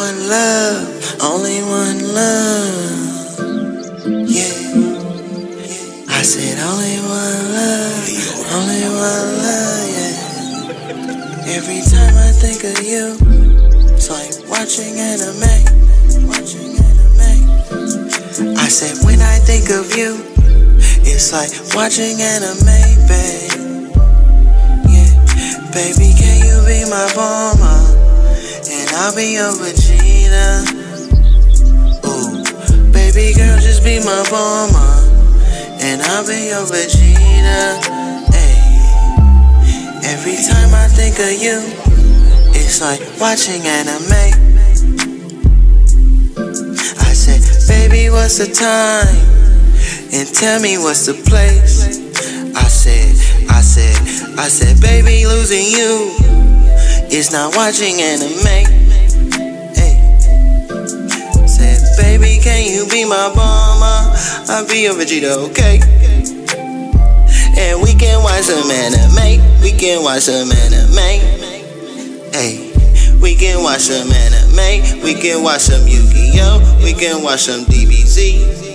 one love, only one love. Yeah. I said only one love, only one love, yeah. Every time I think of you, it's like watching anime, watching anime. I said when I think of you, it's like watching anime, babe. Yeah, baby, can you be my Bulma? I'll be your Vegeta. Ooh, baby girl, just be my Bulma. And I'll be your Vegeta. Hey, every time I think of you, it's like watching anime. I said, baby, what's the time? And tell me what's the place. I said, I said, I said, baby, losing you is not watching anime. Hey, said, baby, can you be my Bulma? I'll be your Vegeta, okay? And we can watch some anime. We can watch some anime. Hey, we can watch some anime. We can watch some Yu-Gi-Oh. We can watch some DBZ.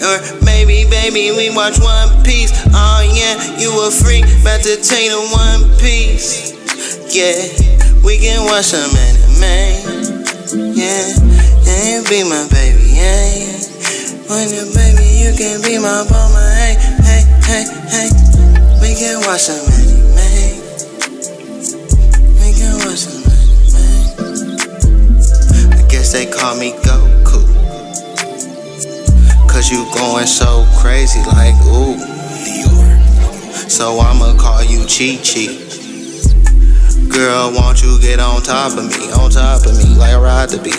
Or maybe, baby, we watch One Piece. Oh yeah, you a freak, about to take the One Piece. Yeah, we can watch some anime. Yeah, and be my baby. Yeah, when you baby, you can be my Bulma. Hey, hey, hey, hey. We can watch some anime. We can watch some anime. I guess they call me Goku. Cause you going so crazy, like ooh. So I'ma call you Chi Chi. Girl, won't you get on top of me, on top of me, like I ride the beat.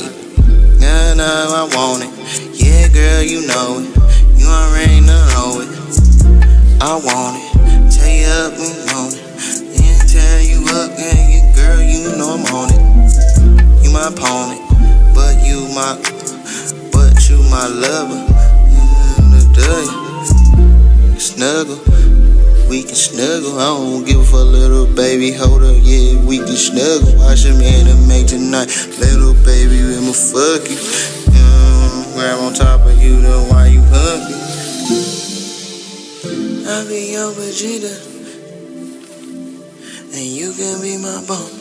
No, no, I want it. Yeah, girl, you know it. You already know it. I want it. Tell you up, we on it. Yeah, tell you up, yeah, yeah, girl, you know I'm on it. You my opponent, but you my, but you my lover. Mm, yeah, snuggle. We can snuggle. I don't give a fuck, little baby. Hold up, yeah, we can snuggle. Watch a man to make tonight. Little baby, I'ma fuck you. Yeah, grab on top of you, then why you hungry? I'll be your Vegeta. And you can be my bone.